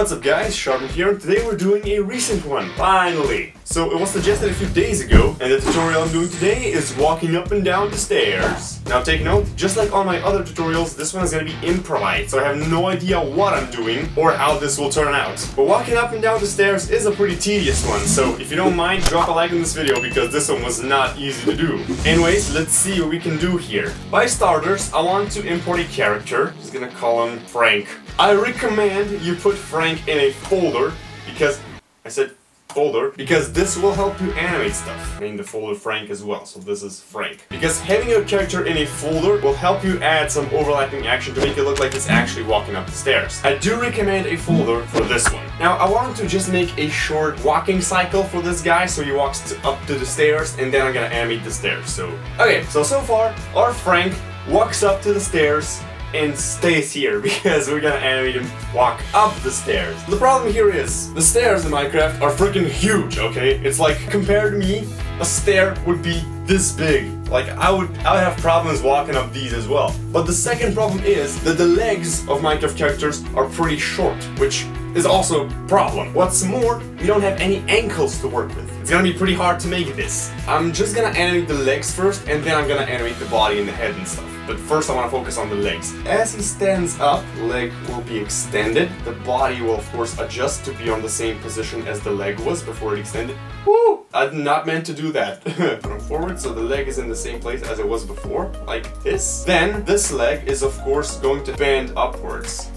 What's up guys, SharpWind here, today we're doing a recent one, finally! So it was suggested a few days ago, and the tutorial I'm doing today is walking up and down the stairs. Now take note, just like all my other tutorials, this one is gonna be improvised, so I have no idea what I'm doing or how this will turn out. But walking up and down the stairs is a pretty tedious one, so if you don't mind, drop a like on this video because this one was not easy to do. Anyways, let's see what we can do here. By starters, I want to import a character, I'm just gonna call him Frank. I recommend you put Frank in a folder because I said folder because this will help you animate stuff. Name the folder Frank as well, so this is Frank. Because having your character in a folder will help you add some overlapping action to make it look like it's actually walking up the stairs. I do recommend a folder for this one. Now I want to just make a short walking cycle for this guy so he walks to, up to the stairs and then I'm gonna animate the stairs. So, okay, so so far our Frank walks up to the stairs and stays here because we're gonna animate him walk up the stairs. The problem here is, the stairs in Minecraft are freaking huge, okay? It's like, compared to me, a stair would be this big. Like, I would, I would have problems walking up these as well. But the second problem is that the legs of Minecraft characters are pretty short, which is also a problem. What's more, we don't have any ankles to work with. It's gonna be pretty hard to make this. I'm just gonna animate the legs first, and then I'm gonna animate the body and the head and stuff. But first I wanna focus on the legs. As he stands up, leg will be extended. The body will of course adjust to be on the same position as the leg was before it extended. Woo! I did not meant to do that. Put him forward so the leg is in the same place as it was before, like this. Then this leg is of course going to bend upwards.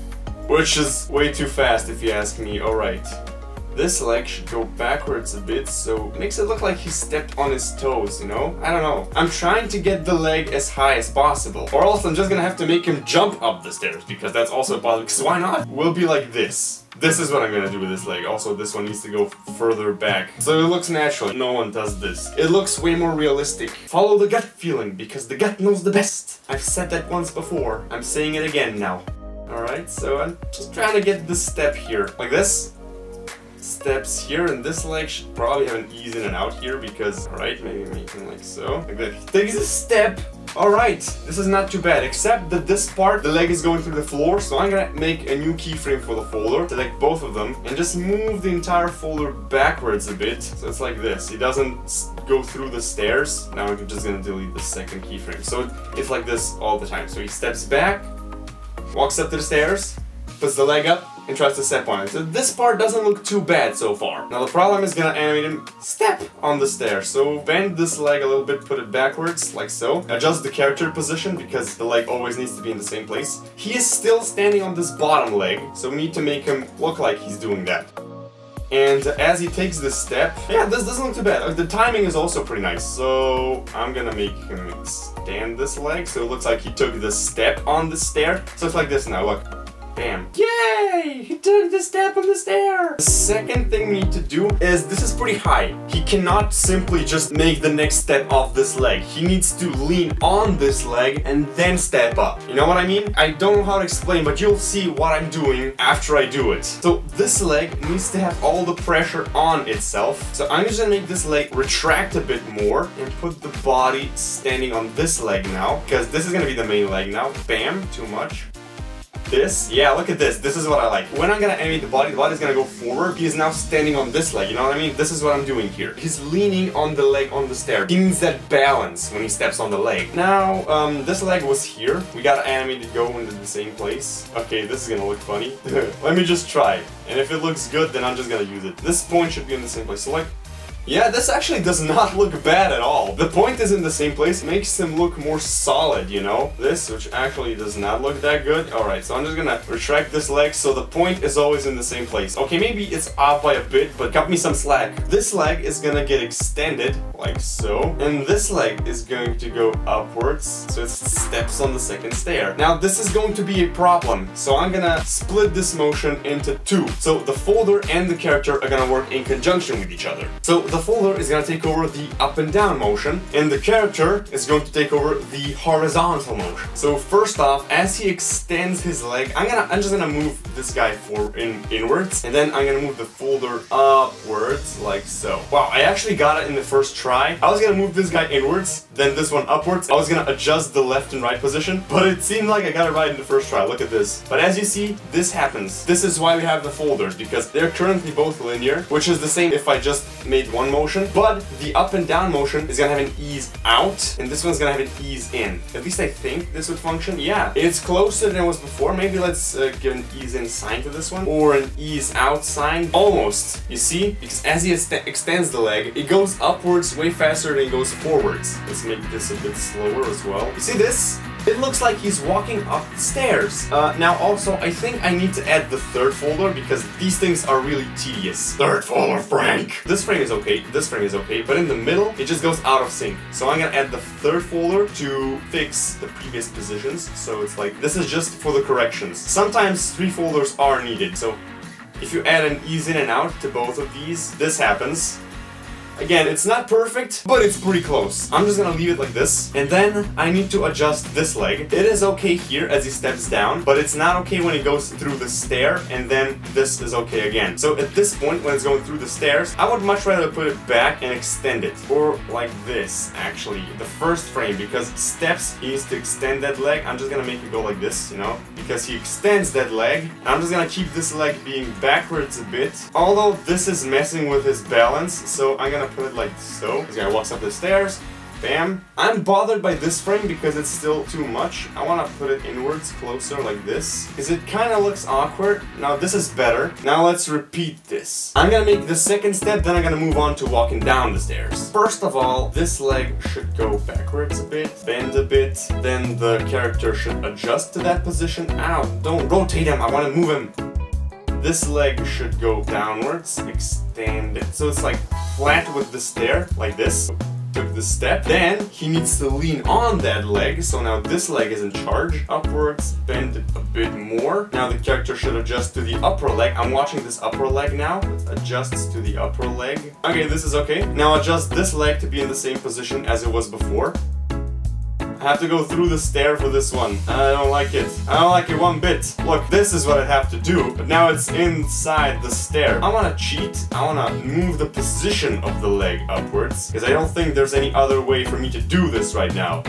Which is way too fast if you ask me, alright. This leg should go backwards a bit, so it makes it look like he stepped on his toes, you know? I don't know. I'm trying to get the leg as high as possible. Or else I'm just gonna have to make him jump up the stairs, because that's also possible, because why not? We'll be like this. This is what I'm gonna do with this leg. Also, this one needs to go further back. So it looks natural. No one does this. It looks way more realistic. Follow the gut feeling, because the gut knows the best. I've said that once before. I'm saying it again now. Alright, so I'm just trying to get this step here. Like this steps here and this leg should probably have an ease in and out here because, alright, maybe making like so. Like that. Takes a step. Alright, this is not too bad, except that this part, the leg is going through the floor, so I'm gonna make a new keyframe for the folder, select both of them, and just move the entire folder backwards a bit. So it's like this. it doesn't go through the stairs. Now I'm just gonna delete the second keyframe. So it's like this all the time. So he steps back, walks up the stairs, puts the leg up, and tries to step on it. So this part doesn't look too bad so far. Now the problem is gonna animate him step on the stairs. So bend this leg a little bit, put it backwards, like so. Adjust the character position, because the leg always needs to be in the same place. He is still standing on this bottom leg, so we need to make him look like he's doing that. And as he takes this step, yeah, this doesn't look too bad. The timing is also pretty nice. So I'm gonna make him stand this leg, so it looks like he took the step on the stair. So it's like this now, look. Bam. Yay! He took the step on the stair! The second thing we need to do is, this is pretty high. He cannot simply just make the next step off this leg. He needs to lean on this leg and then step up. You know what I mean? I don't know how to explain, but you'll see what I'm doing after I do it. So this leg needs to have all the pressure on itself. So I'm just gonna make this leg retract a bit more and put the body standing on this leg now, because this is gonna be the main leg now. Bam, too much this. Yeah, look at this. This is what I like. When I'm gonna animate the body, the body's gonna go forward. He is now standing on this leg, you know what I mean? This is what I'm doing here. He's leaning on the leg on the stair. He needs that balance when he steps on the leg. Now, um, this leg was here. We gotta animate it go into the same place. Okay, this is gonna look funny. Let me just try. And if it looks good, then I'm just gonna use it. This point should be in the same place. So like, yeah, this actually does not look bad at all. The point is in the same place, makes him look more solid, you know? This, which actually does not look that good. Alright, so I'm just gonna retract this leg so the point is always in the same place. Okay, maybe it's off by a bit, but cut me some slack. This leg is gonna get extended, like so. And this leg is going to go upwards, so it steps on the second stair. Now, this is going to be a problem, so I'm gonna split this motion into two. So the folder and the character are gonna work in conjunction with each other. So the folder is gonna take over the up and down motion, and the character is going to take over the horizontal motion. So first off, as he extends his leg, I'm gonna I'm just gonna move this guy for in inwards, and then I'm gonna move the folder upwards like so. Wow, I actually got it in the first try. I was gonna move this guy inwards, then this one upwards. I was gonna adjust the left and right position, but it seemed like I got it right in the first try. Look at this. But as you see, this happens. This is why we have the folders, because they're currently both linear, which is the same if I just made one motion, but the up and down motion is gonna have an ease out, and this one's gonna have an ease in. At least I think this would function. Yeah, it's closer than it was before. Maybe let's uh, give an ease in sine to this one, or an ease out sine. Almost, you see? Because as he extends the leg, it goes upwards way faster than it goes forwards. Let's make this a bit slower as well. You see this? It looks like he's walking up the stairs. Uh, now also, I think I need to add the third folder because these things are really tedious. Third folder, Frank! This frame is okay, this frame is okay, but in the middle, it just goes out of sync. So I'm gonna add the third folder to fix the previous positions. So it's like, this is just for the corrections. Sometimes three folders are needed, so if you add an ease in and out to both of these, this happens. Again, it's not perfect, but it's pretty close. I'm just gonna leave it like this. And then I need to adjust this leg. It is okay here as he steps down, but it's not okay when he goes through the stair, and then this is okay again. So at this point, when it's going through the stairs, I would much rather put it back and extend it. Or like this, actually. The first frame, because steps, needs to extend that leg. I'm just gonna make it go like this, you know? Because he extends that leg. I'm just gonna keep this leg being backwards a bit. Although this is messing with his balance, so I'm gonna gonna put it like so. This guy walks up the stairs. Bam. I'm bothered by this frame because it's still too much. I want to put it inwards closer like this. Because it kind of looks awkward. Now this is better. Now let's repeat this. I'm gonna make the second step, then I'm gonna move on to walking down the stairs. First of all, this leg should go backwards a bit, bend a bit. Then the character should adjust to that position. Ow, don't rotate him. I want to move him. This leg should go downwards, extend it. So it's like flat with the stair, like this. Took the step. Then he needs to lean on that leg. So now this leg is in charge. Upwards, bend a bit more. Now the character should adjust to the upper leg. I'm watching this upper leg now. It adjusts to the upper leg. Okay, this is okay. Now adjust this leg to be in the same position as it was before. I have to go through the stair for this one. I don't like it. I don't like it one bit. Look, this is what I have to do, but now it's inside the stair. I wanna cheat. I wanna move the position of the leg upwards, because I don't think there's any other way for me to do this right now.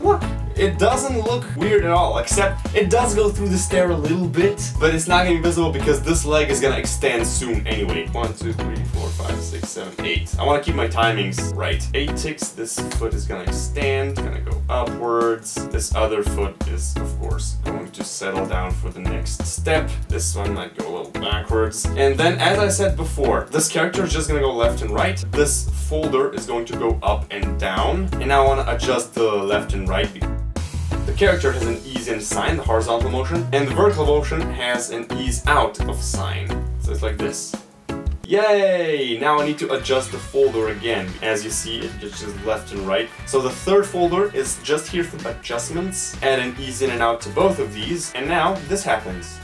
Look, it doesn't look weird at all, except it does go through the stair a little bit, but it's not gonna be visible because this leg is gonna extend soon anyway. One, two, three, four, five, six, seven, eight. I wanna keep my timings right. Eight ticks, this foot is gonna extend, gonna go upwards. This other foot is, of course, going to settle down for the next step. This one might go a little backwards. And then, as I said before, this character is just gonna go left and right. This folder is going to go up and down. And I wanna adjust the left and right the character has an ease in sine, the horizontal motion, and the vertical motion has an ease out of sine. So it's like this. Yay! Now I need to adjust the folder again. As you see, it just is left and right. So the third folder is just here for adjustments. Add an ease in and out to both of these. And now this happens.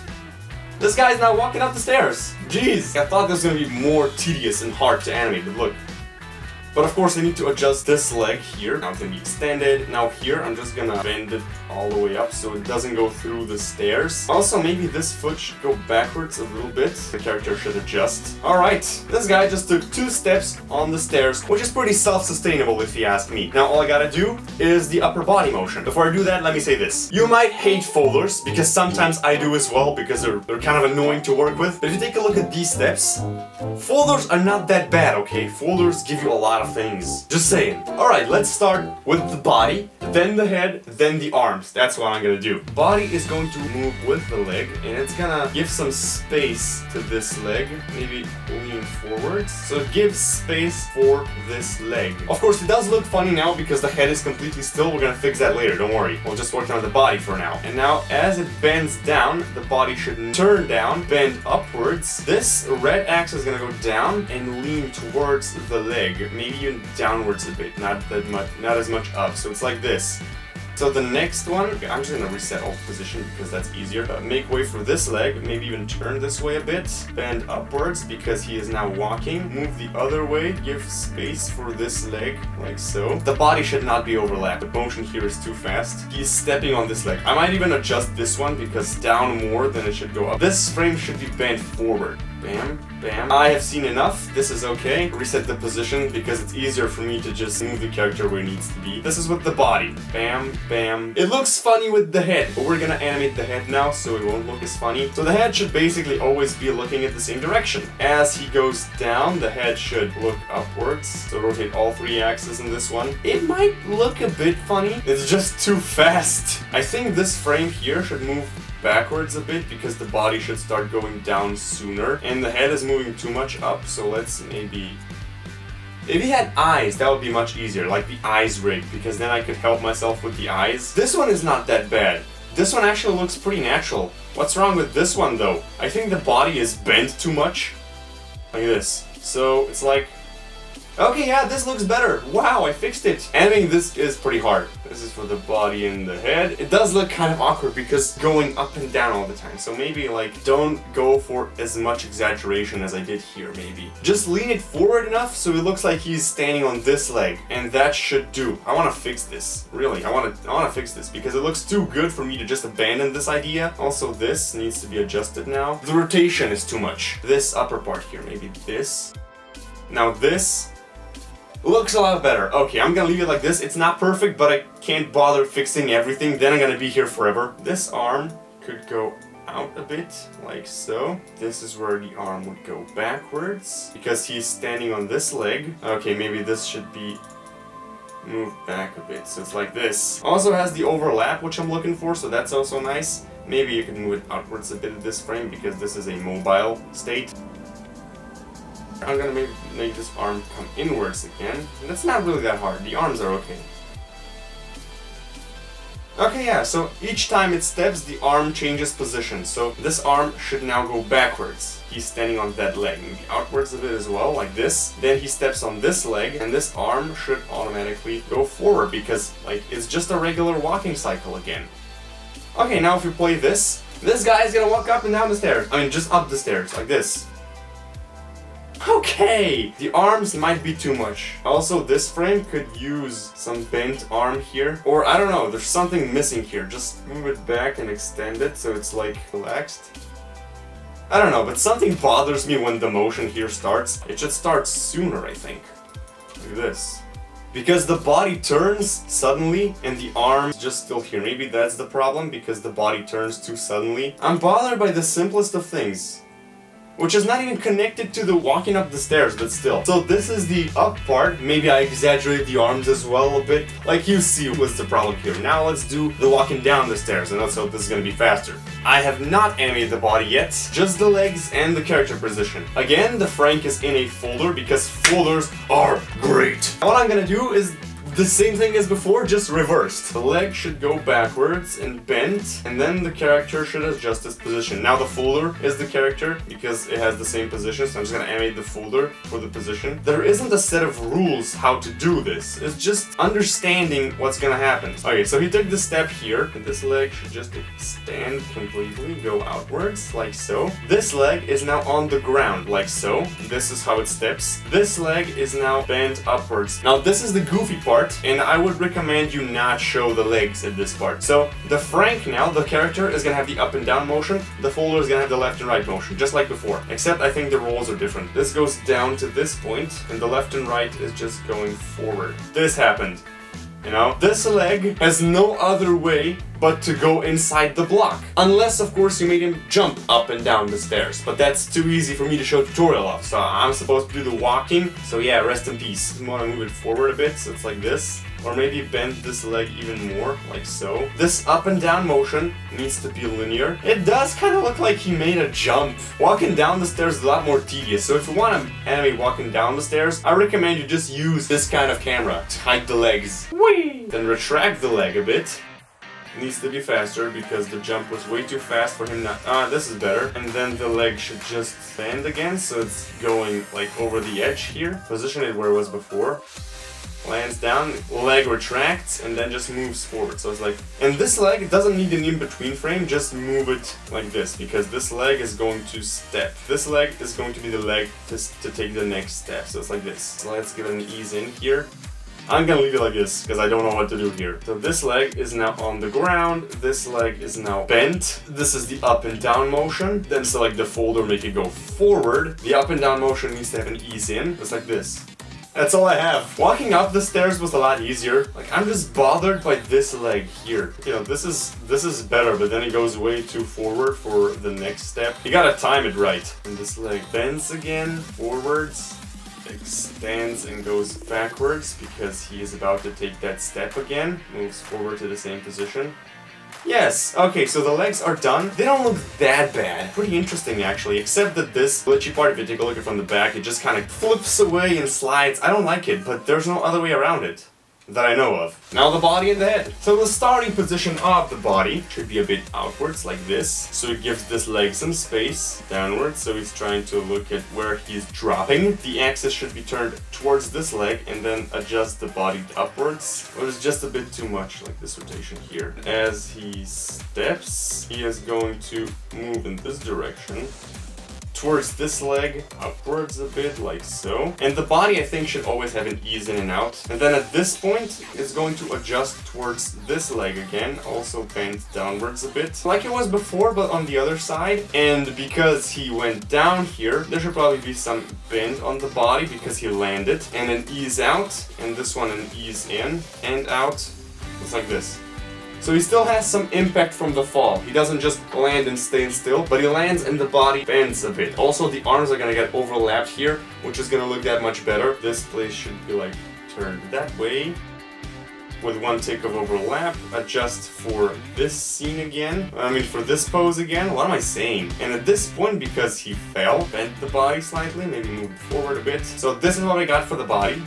This guy's now walking up the stairs. Jeez, I thought this was gonna be more tedious and hard to animate, but look, but of course I need to adjust this leg here. Now it's gonna be extended. Now here I'm just gonna bend it all the way up so it doesn't go through the stairs. Also maybe this foot should go backwards a little bit. The character should adjust. Alright, this guy just took two steps on the stairs, which is pretty self-sustainable if you ask me. Now all I gotta do is the upper body motion. Before I do that, let me say this. You might hate folders, because sometimes I do as well, because they're, they're kind of annoying to work with. But if you take a look at these steps, folders are not that bad, okay? Folders give you a lot of things. Just saying. Alright, let's start with the body, then the head, then the arms. That's what I'm gonna do. Body is going to move with the leg, and it's gonna give some space to this leg. Maybe lean forwards. So it gives space for this leg. Of course, it does look funny now because the head is completely still. We're gonna fix that later, don't worry. We'll just work on the body for now. And now, as it bends down, the body should turn down, bend upwards. This red axis is gonna go down and lean towards the leg. Maybe even downwards a bit, not that much, not as much up. So it's like this. So the next one, I'm just gonna reset all position because that's easier. Uh, make way for this leg, maybe even turn this way a bit. Bend upwards because he is now walking. Move the other way, give space for this leg, like so. The body should not be overlapped. The motion here is too fast. He's stepping on this leg. I might even adjust this one because down more than it should go up. This frame should be bent forward. Bam, bam. I have seen enough. This is okay. Reset the position because it's easier for me to just move the character where it needs to be. This is with the body. Bam, bam. It looks funny with the head, but we're gonna animate the head now so it won't look as funny. So the head should basically always be looking at the same direction. As he goes down, the head should look upwards. So rotate all three axes in this one. It might look a bit funny. It's just too fast. I think this frame here should move backwards a bit because the body should start going down sooner and the head is moving too much up so let's maybe if he had eyes, that would be much easier, like the eyes rig, because then I could help myself with the eyes. This one is not that bad. This one actually looks pretty natural. What's wrong with this one though? I think the body is bent too much. Like this. So it's like Okay, yeah, this looks better. Wow, I fixed it. Animating this is pretty hard. This is for the body and the head. It does look kind of awkward because going up and down all the time. So maybe like don't go for as much exaggeration as I did here maybe. Just lean it forward enough so it looks like he's standing on this leg and that should do. I want to fix this. Really, I want to I want to fix this because it looks too good for me to just abandon this idea. Also this needs to be adjusted now. The rotation is too much. This upper part here, maybe this. Now this Looks a lot better. Okay, I'm gonna leave it like this. It's not perfect, but I can't bother fixing everything. Then I'm gonna be here forever. This arm could go out a bit, like so. This is where the arm would go backwards, because he's standing on this leg. Okay, maybe this should be moved back a bit, so it's like this. Also has the overlap, which I'm looking for, so that's also nice. Maybe you can move it outwards a bit of this frame, because this is a mobile state. I'm gonna make, make this arm come inwards again. And that's not really that hard. The arms are okay. Okay, yeah, so each time it steps, the arm changes position. So this arm should now go backwards. He's standing on that leg. Maybe outwards a bit as well, like this. Then he steps on this leg, and this arm should automatically go forward because, like, it's just a regular walking cycle again. Okay, now if we play this, this guy is gonna walk up and down the stairs. I mean, just up the stairs, like this. Okay, the arms might be too much. Also, this frame could use some bent arm here. Or, I don't know, there's something missing here. Just move it back and extend it so it's like relaxed. I don't know, but something bothers me when the motion here starts. It should start sooner, I think. Like this. Because the body turns suddenly and the arm's just still here. Maybe that's the problem because the body turns too suddenly. I'm bothered by the simplest of things which is not even connected to the walking up the stairs, but still. So this is the up part. Maybe I exaggerate the arms as well a bit. Like you see what's the problem here. Now let's do the walking down the stairs, and let's hope this is gonna be faster. I have not animated the body yet, just the legs and the character position. Again, the Frank is in a folder because folders are great. What I'm gonna do is the same thing as before, just reversed. The leg should go backwards and bent, and then the character should adjust its position. Now the folder is the character, because it has the same position, so I'm just gonna animate the folder for the position. There isn't a set of rules how to do this. It's just understanding what's gonna happen. Okay, so he took the step here, and this leg should just stand completely, go outwards, like so. This leg is now on the ground, like so. This is how it steps. This leg is now bent upwards. Now this is the goofy part, part, and I would recommend you not show the legs at this part. So the Frank now, the character, is gonna have the up and down motion, the folder is gonna have the left and right motion, just like before. Except I think the roles are different. This goes down to this point, and the left and right is just going forward. This happened. You know, this leg has no other way but to go inside the block. Unless, of course, you made him jump up and down the stairs. But that's too easy for me to show a tutorial of, so I'm supposed to do the walking. So yeah, rest in peace. I want to move it forward a bit, so it's like this. Or maybe bend this leg even more, like so. This up and down motion needs to be linear. It does kind of look like he made a jump. Walking down the stairs is a lot more tedious, so if you want to animate walking down the stairs, I recommend you just use this kind of camera to hide the legs. Whee! Then retract the leg a bit needs to be faster because the jump was way too fast for him not- ah, this is better. And then the leg should just stand again, so it's going like over the edge here. Position it where it was before. lands down, leg retracts, and then just moves forward. So it's like, and this leg doesn't need an in-between frame, just move it like this, because this leg is going to step. This leg is going to be the leg to, to take the next step. So it's like this. So let's give it an ease in here. I'm gonna leave it like this because I don't know what to do here. So this leg is now on the ground, this leg is now bent. This is the up and down motion. Then select the folder, make it go forward. The up and down motion needs to have an ease in, just like this. That's all I have. Walking up the stairs was a lot easier. Like I'm just bothered by this leg here. You know, this is this is better, but then it goes way too forward for the next step. You gotta time it right. And this leg bends again, forwards, extends and goes backwards because he is about to take that step again. Moves forward to the same position. Yes, okay, so the legs are done. They don't look that bad. Pretty interesting, actually, except that this glitchy part, if you take a look at it from the back, it just kind of flips away and slides. I don't like it, but there's no other way around it that I know of. Now the body and the head. So the starting position of the body should be a bit outwards like this. So it gives this leg some space downwards. So he's trying to look at where he's dropping. The axis should be turned towards this leg and then adjust the body upwards. But it's just a bit too much like this rotation here. As he steps, he is going to move in this direction towards this leg, upwards a bit, like so. And the body, I think, should always have an ease in and out. And then at this point, it's going to adjust towards this leg again, also bend downwards a bit, like it was before, but on the other side. And because he went down here, there should probably be some bend on the body because he landed. And an ease out, and this one an ease in and out. It's like this. So he still has some impact from the fall. He doesn't just land and stay still, but he lands and the body bends a bit. Also, the arms are gonna get overlapped here, which is gonna look that much better. This place should be like turned that way with one tick of overlap, adjust for this scene again, I mean for this pose again, what am I saying? And at this point, because he fell, bent the body slightly, maybe moved forward a bit. So this is what I got for the body.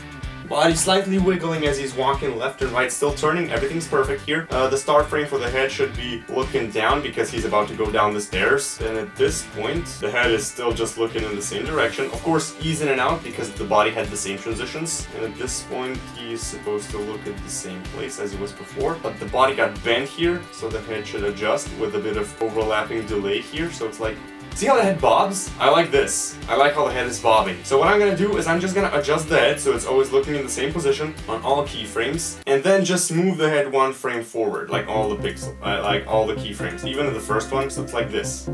Body slightly wiggling as he's walking left and right, still turning. Everything's perfect here. Uh, the start frame for the head should be looking down because he's about to go down the stairs. And at this point, the head is still just looking in the same direction. Of course, ease in and out because the body had the same transitions. And at this point, he's supposed to look at the same place as he was before. But the body got bent here, so the head should adjust with a bit of overlapping delay here. So it's like See how the head bobs? I like this. I like how the head is bobbing. So what I'm gonna do is I'm just gonna adjust the head so it's always looking in the same position on all keyframes, and then just move the head one frame forward, like all the pixel, uh, like all the keyframes, even in the first one, so it's like this.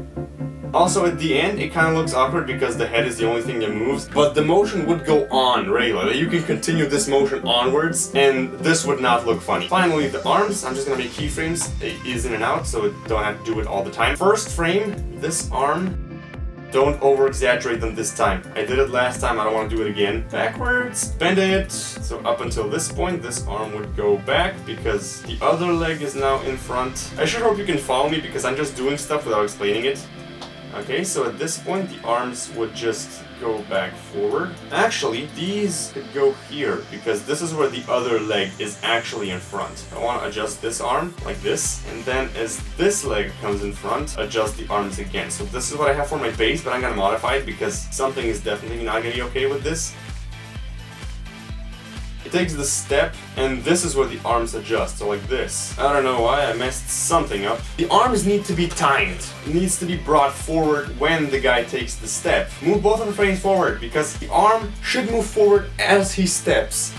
Also, at the end, it kind of looks awkward because the head is the only thing that moves, but the motion would go on regularly. You can continue this motion onwards, and this would not look funny. Finally, the arms, I'm just gonna make keyframes ease in and out, so don't have to do it all the time. First frame, this arm, don't over-exaggerate them this time. I did it last time, I don't want to do it again. Backwards, bend it. So up until this point, this arm would go back because the other leg is now in front. I sure hope you can follow me because I'm just doing stuff without explaining it. Okay, so at this point the arms would just go back forward. Actually, these could go here because this is where the other leg is actually in front. I want to adjust this arm like this and then as this leg comes in front, adjust the arms again. So this is what I have for my base, but I'm going to modify it because something is definitely not going to be okay with this. Takes the step, and this is where the arms adjust, so like this. I don't know why, I messed something up. The arms need to be timed. It needs to be brought forward when the guy takes the step. Move both of the frames forward, because the arm should move forward as he steps.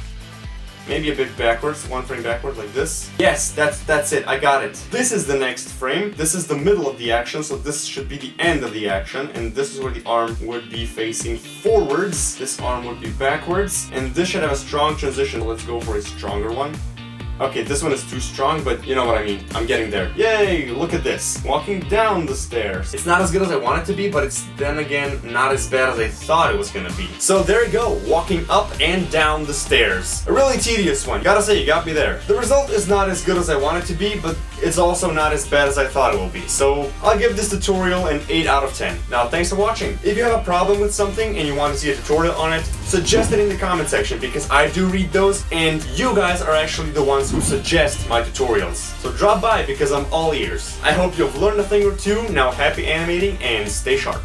Maybe a bit backwards, one frame backwards like this. Yes, that's that's it, I got it. This is the next frame, this is the middle of the action, so this should be the end of the action, and this is where the arm would be facing forwards, this arm would be backwards, and this should have a strong transition. Let's go for a stronger one. Okay, this one is too strong, but you know what I mean. I'm getting there. Yay, look at this. Walking down the stairs. It's not as good as I want it to be, but it's then again not as bad as I thought it was gonna be. So there you go, walking up and down the stairs. A really tedious one. Gotta say, you got me there. The result is not as good as I want it to be, but it's also not as bad as I thought it will be. So I'll give this tutorial an 8 out of 10. Now, thanks for watching. If you have a problem with something and you want to see a tutorial on it, suggest it in the comment section because I do read those and you guys are actually the ones who suggest my tutorials. So drop by because I'm all ears. I hope you've learned a thing or two. Now happy animating and stay sharp.